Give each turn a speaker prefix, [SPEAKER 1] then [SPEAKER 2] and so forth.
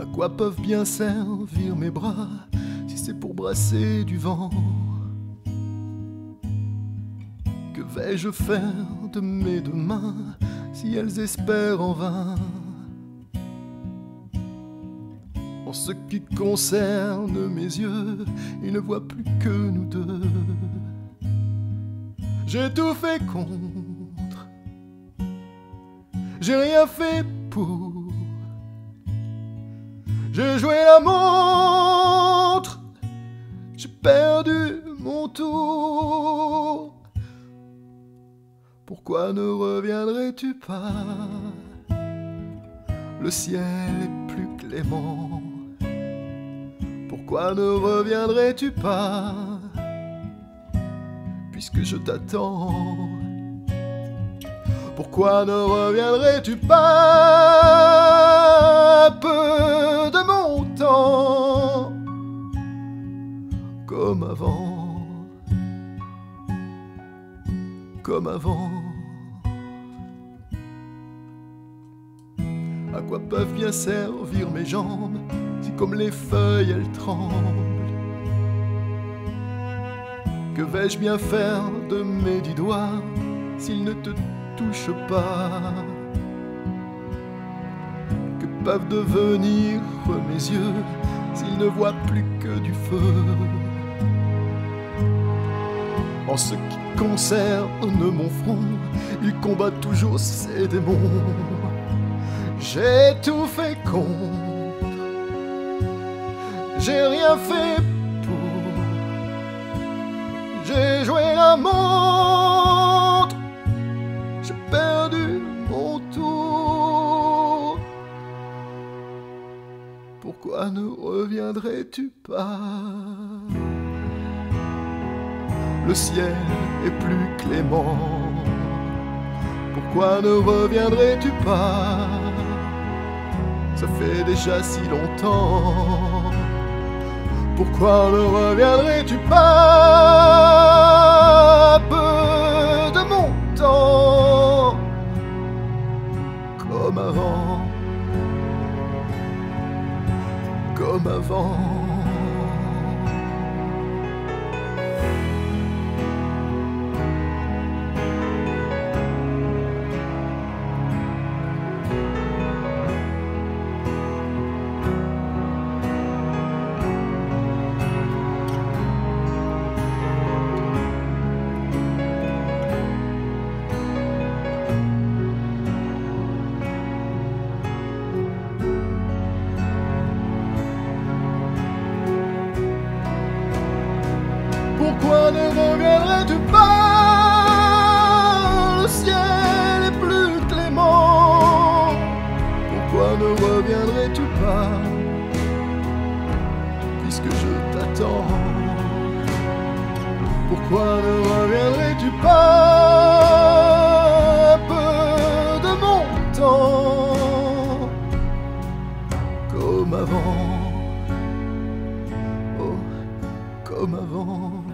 [SPEAKER 1] À quoi peuvent bien servir mes bras si c'est pour brasser du vent? Que vais-je faire de mes deux mains si elles espèrent en vain? En ce qui concerne mes yeux, ils ne voient plus que nous deux. J'ai tout fait contre, j'ai rien fait pour. J'ai joué la montre, j'ai perdu mon tour. Pourquoi ne reviendrais-tu pas? Le ciel est plus clément. Pourquoi ne reviendrais-tu pas? Puisque je t'attends. Pourquoi ne reviendrais-tu pas? Comme avant. À quoi peuvent bien servir mes jambes si comme les feuilles elles tremblent? Que vais-je bien faire de mes dix doigts s'ils ne te touchent pas? Que peuvent devenir mes yeux s'ils ne voient plus que du feu? En ce qui concerne mon front, il combat toujours ses démons j'ai tout fait contre, j'ai rien fait pour. J'ai joué la montre, j'ai perdu mon tour. Pourquoi ne reviendrais-tu pas? Le ciel est plus clément. Pourquoi ne reviendrais-tu pas? Ça fait déjà si longtemps. Pourquoi ne reviendrais-tu pas? Peu de mon temps comme avant, comme avant. Ne reviendrais-tu pas Le ciel est plus clément. Pourquoi ne reviendrais-tu pas? Puisque je t'attends. Pourquoi ne reviendrais-tu pas? Peu de mon temps Comme avant. Oh, comme avant.